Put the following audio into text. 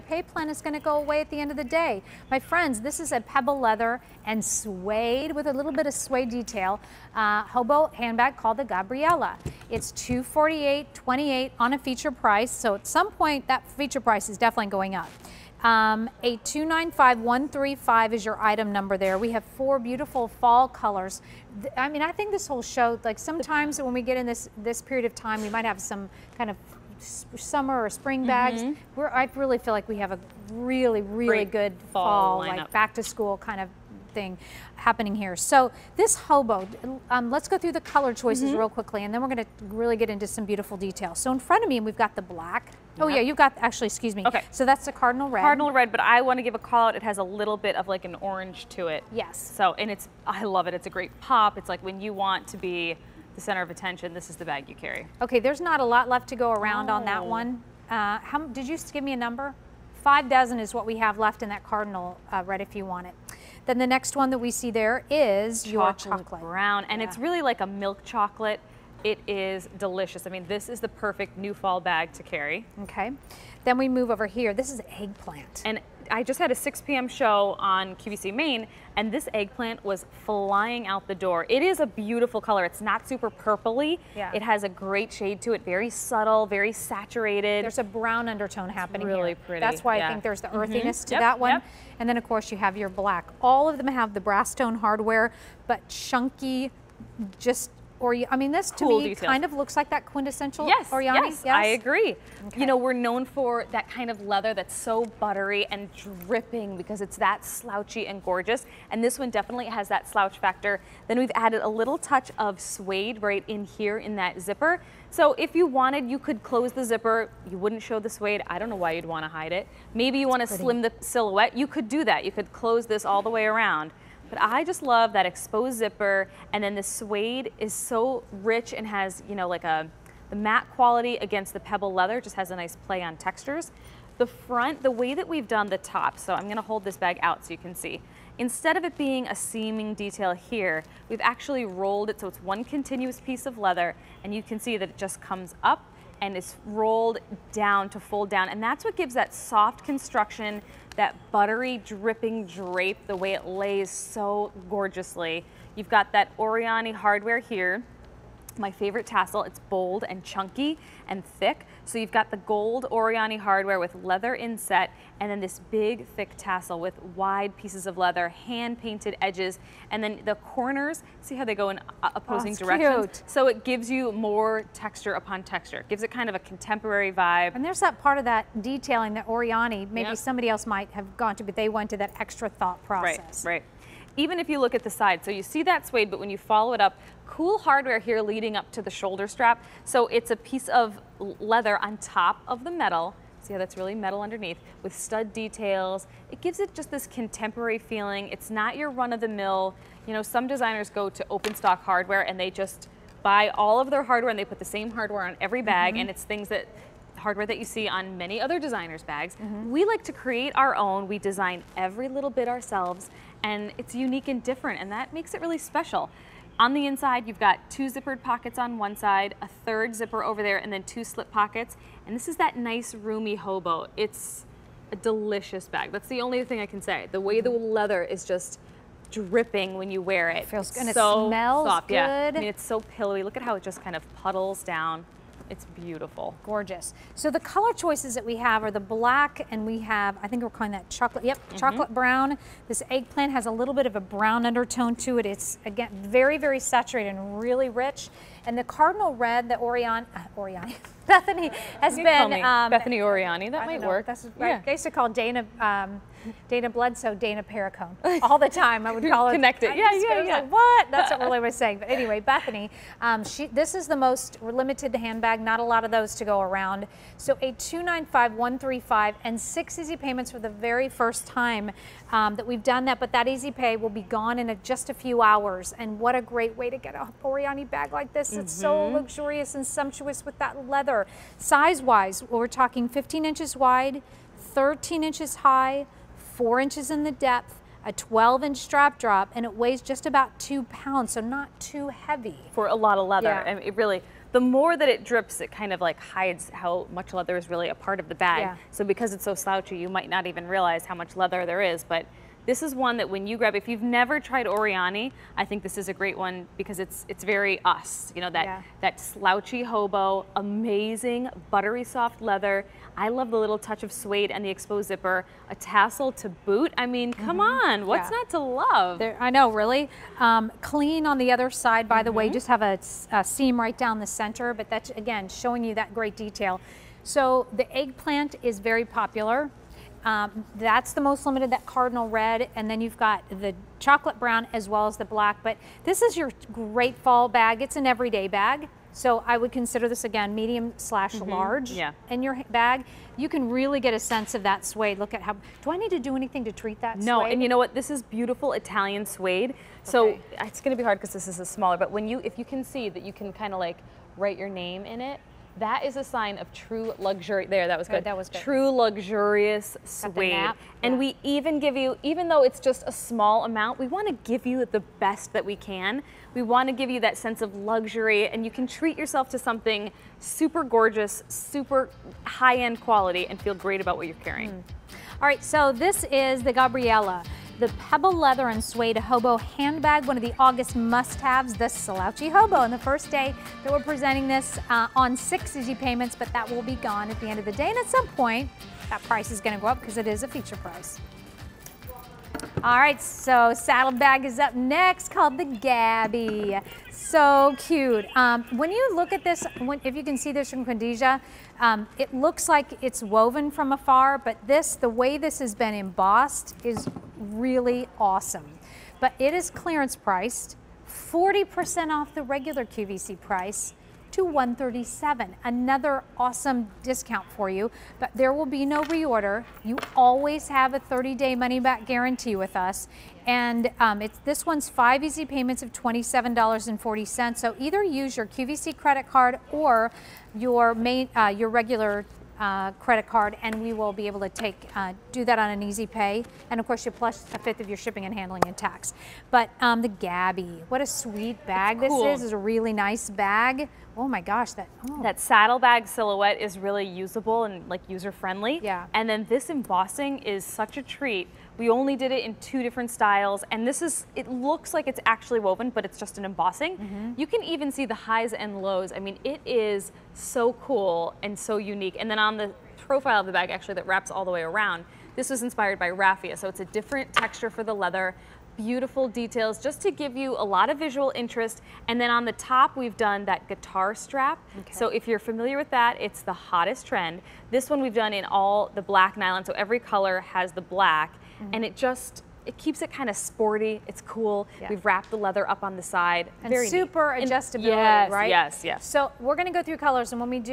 pay plan is going to go away at the end of the day. My friends, this is a pebble leather and suede with a little bit of suede detail uh, hobo handbag called the Gabriella. It's $248.28 on a feature price. So at some point that feature price is definitely going up. Um, a 295135 is your item number there. We have four beautiful fall colors. I mean, I think this whole show, like sometimes when we get in this, this period of time, we might have some kind of summer or spring bags. Mm -hmm. I really feel like we have a really, really Great good fall, fall like back to school kind of thing happening here. So this hobo, um, let's go through the color choices mm -hmm. real quickly and then we're gonna really get into some beautiful details. So in front of me, we've got the black. Oh yeah, you've got, actually, excuse me. Okay. So that's the cardinal red. Cardinal red, but I wanna give a call out. It has a little bit of like an orange to it. Yes. So, and it's, I love it. It's a great pop. It's like when you want to be the center of attention, this is the bag you carry. Okay, there's not a lot left to go around oh. on that oh. one. Uh, how, did you give me a number? Five dozen is what we have left in that cardinal uh, red if you want it. Then the next one that we see there is chocolate your chocolate. brown. And yeah. it's really like a milk chocolate. It is delicious. I mean, this is the perfect new fall bag to carry. Okay. Then we move over here. This is eggplant. And I just had a 6 p.m. show on QVC main, and this eggplant was flying out the door. It is a beautiful color. It's not super purpley. Yeah. It has a great shade to it, very subtle, very saturated. There's a brown undertone happening really here. pretty. That's why yeah. I think there's the mm-hmm. earthiness mm -hmm. to yep, that one. Yep. And then of course you have your black. All of them have the brass tone hardware, but chunky, just or I mean, this to me details. kind of looks like that quintessential yes, orYANY. Yes, yes, I agree. Okay. You know, we're known for that kind of leather that's so buttery and dripping because it's that slouchy and gorgeous. And this one definitely has that slouch factor. Then we've added a little touch of suede right in here in that zipper. So if you wanted, you could close the zipper. You wouldn't show the suede. I don't know why you'd want to hide it. Maybe you want to slim the silhouette. You could do that. You could close this all the way around. But I just love that exposed zipper and then the suede is so rich and has, you know, like a, the matte quality against the pebble leather just has a nice play on textures. The front, the way that we've done the top, so I'm gonna hold this bag out so you can see. Instead of it being a seaming detail here, we've actually rolled it so it's one continuous piece of leather and you can see that it just comes up and is rolled down to fold down. And that's what gives that soft construction that buttery dripping drape, the way it lays so gorgeously. You've got that orYANY hardware here. My favorite tassel, it's bold and chunky and thick. So you've got the gold orYANY hardware with leather inset and then this big thick tassel with wide pieces of leather, hand painted edges, and then the corners, see how they go in opposing oh, directions? Cute. So it gives you more texture upon texture. It gives it kind of a contemporary vibe. And there's that part of that detailing that orYANY, maybe yep. somebody else might have gone to, but they went to that extra thought process. Right, right even if you look at the side. So you see that suede, but when you follow it up, cool hardware here leading up to the shoulder strap. So it's a piece of leather on top of the metal. See how that's really metal underneath with stud details. It gives it just this contemporary feeling. It's not your run of the mill. You know, some designers go to open stock hardware and they just buy all of their hardware and they put the same hardware on every bag mm -hmm. and it's things that hardware that you see on many other designers bags. Mm -hmm. We like to create our own. We design every little bit ourselves and it's unique and different and that makes it really special. On the inside, you've got two zippered pockets on one side, a third zipper over there, and then two slip pockets. And this is that nice roomy hobo. It's a delicious bag. That's the only thing I can say. The way the leather is just dripping when you wear it. it feels good. So it smells soft. good. Yeah. I mean, it's so pillowy. Look at how it just kind of puddles down. It's beautiful. Gorgeous. So the color choices that we have are the black and we have, I think we're calling that chocolate, yep, mm -hmm. chocolate brown. This eggplant has a little bit of a brown undertone to it. It's, again, very, very saturated and really rich. And the cardinal red, the Orion, uh, Orion, Bethany has been. Um, Bethany Oriani, that might know, work. That's, what yeah. I used to call Dana um, Dana Bledsoe, Dana Pericone. All the time I would call it. Connect it. Yeah, yeah, yeah. Like, what? That's what Lily was saying. But anyway, Bethany, um, she, this is the most limited handbag. Not a lot of those to go around. So a 295135 and six easy payments for the very first time um, that we've done that. But that easy pay will be gone in a, just a few hours. And what a great way to get a orYANY bag like this. Mm -hmm. It's so mm-hmm. luxurious and sumptuous with that leather. Size-wise, we're talking 15 inches wide, 13 inches high, four inches in the depth, a 12 inch strap drop, and it weighs just about two pounds, so not too heavy. For a lot of leather. Yeah. I mean, it really, the more that it drips, it kind of like hides how much leather is really a part of the bag. Yeah. So because it's so slouchy, you might not even realize how much leather there is, but this is one that when you grab, if you've never tried orYANY, I think this is a great one because it's it's very us. You know that Yeah. that slouchy hobo, amazing buttery soft leather. I love the little touch of suede and the exposed zipper, a tassel to boot. I mean, come on, what's. Yeah. not to love? I know, really. Um, clean on the other side, by the way, Mm-hmm. just have a seam right down the center, but that's, again, showing you that great detail. So the eggplant is very popular. Um, that's the most limited, that cardinal red, and then you've got the chocolate brown as well as the black. But this is your great fall bag. It's an everyday bag. So I would consider this again medium slash large Mm-hmm. Yeah. in your bag. You can really get a sense of that suede. Look at how. Do I need to do anything to treat that? No, suede? and you know what? This is beautiful Italian suede. So Okay. it's going to be hard because this is a smaller, but when you, if you can see that you can kind of like write your name in it, that is a sign of true luxury. There, that was Good, that was good. True luxurious suede. And yeah. we even give you, even though it's just a small amount, we want to give you the best that we can. We want to give you that sense of luxury, and you can treat yourself to something super gorgeous, super high end quality, and feel great about what you're carrying. Hmm. All right, so this is the Gabriella, the pebble leather and suede hobo handbag, one of the August must-haves, the slouchy hobo. And the first day that we're presenting this uh, on six easy payments, but that will be gone at the end of the day. And at some point, that price is gonna go up because it is a feature price. All right, so saddlebag is up next called the Gabby. So cute. Um, when you look at this, when, if you can see this from Khadija, um, it looks like it's woven from afar, but this, the way this has been embossed is really awesome. But it is clearance priced, 40% off the regular QVC price to 137 another awesome discount for you but there will be no reorder. You always have a 30-day money-back guarantee with us and um, it's this one's five easy payments of $27.40 so either use your qvc credit card or your main uh, your regular uh, credit card and we will be able to take uh, do that on an easy pay. And of course you plus a fifth of your shipping and handling and tax. But um, the gabby what a sweet bag cool. this is. Is a really nice bag oh my gosh that oh, That saddlebag silhouette is really usable and like user friendly. Yeah. And then this embossing is such a treat. We only did it in two different styles, and this is, it looks like it's actually woven, but it's just an embossing. Mm-hmm. You can even see the highs and lows. I mean, it is so cool and so unique. And then on the profile of the bag, actually, that wraps all the way around, this was inspired by raffia, so it's a different texture for the leather beautiful details just to give you a lot of visual interest. And then on the top, we've done that guitar strap. So if you're familiar with that, it's the hottest trend. This one we've done in all the black nylon, so every color has the black, mm-hmm. and it just, it keeps it kind of sporty. It's cool. Yeah. We've wrapped the leather up on the side. and Very neat. super And- adjustability yes, right Yes, yes. so we're going to go through colors and when we do